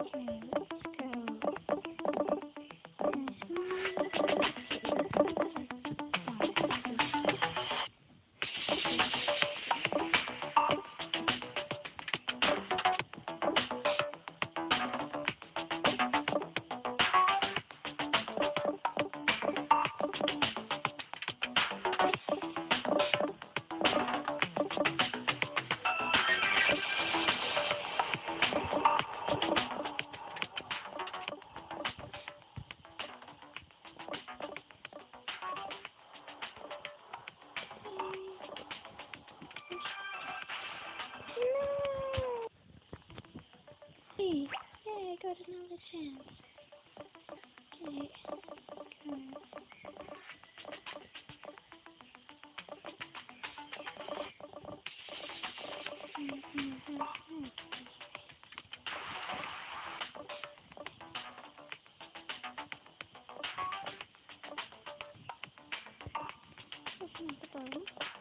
Okay, another chance.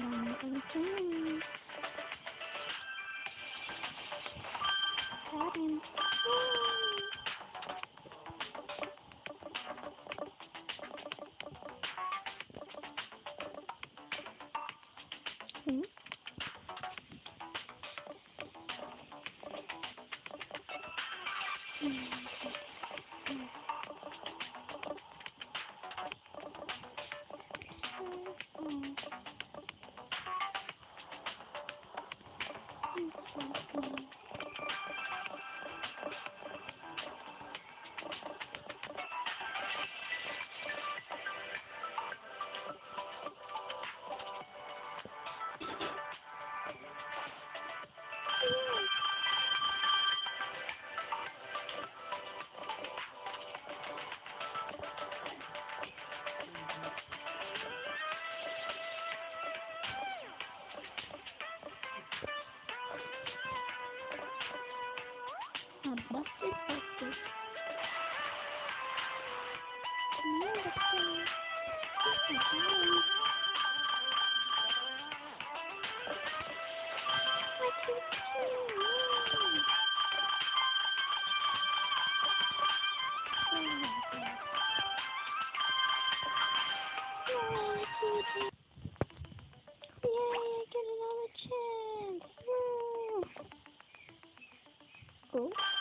One again. Got him. Hmm? a busted busted. Yay, get another chance! Woo! Oh.